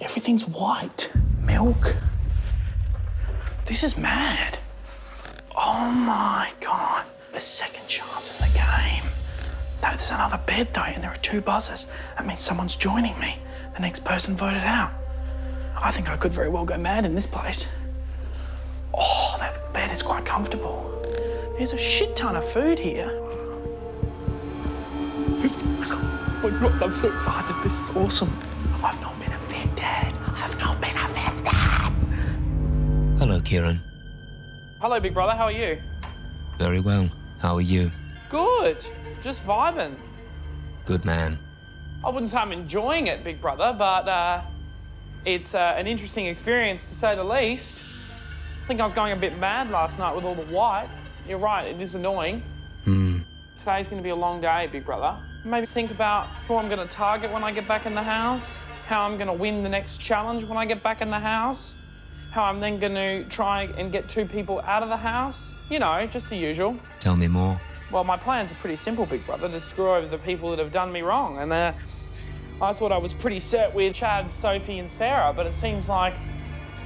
Everything's white. Milk. This is mad. Oh my god. A second chance in the game. No, there's another bed though, and there are two buzzers. That means someone's joining me. The next person voted out. I think I could very well go mad in this place. Oh, that bed is quite comfortable. There's a shit ton of food here. Oh my god, I'm so excited. This is awesome. I've Kieran. Hello, big brother. How are you? Very well. How are you? Good. Just vibing. Good man. I wouldn't say I'm enjoying it, big brother, but uh, it's uh, an interesting experience to say the least. I think I was going a bit mad last night with all the white. You're right, it is annoying. Hmm. Today's going to be a long day, big brother. Maybe think about who I'm going to target when I get back in the house, how I'm going to win the next challenge when I get back in the house, how I'm then going to try and get two people out of the house. You know, just the usual. Tell me more. Well, my plans are pretty simple, big brother, to screw over the people that have done me wrong. And uh, I thought I was pretty set with Chad, Sophie, and Sarah, but it seems like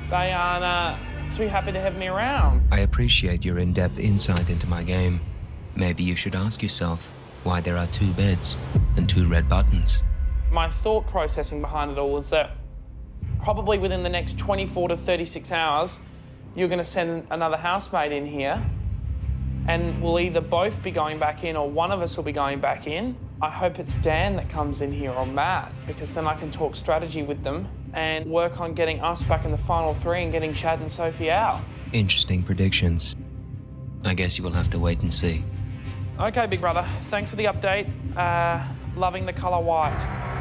they aren't uh, too happy to have me around. I appreciate your in depth insight into my game. Maybe you should ask yourself why there are two beds and two red buttons. My thought processing behind it all is that probably within the next 24 to 36 hours, you're going to send another housemate in here, and we'll either both be going back in or one of us will be going back in. I hope it's Dan that comes in here or Matt, because then I can talk strategy with them and work on getting us back in the final three and getting Chad and Sophie out. Interesting predictions. I guess you will have to wait and see. Okay, big brother, thanks for the update. Uh, loving the colour white.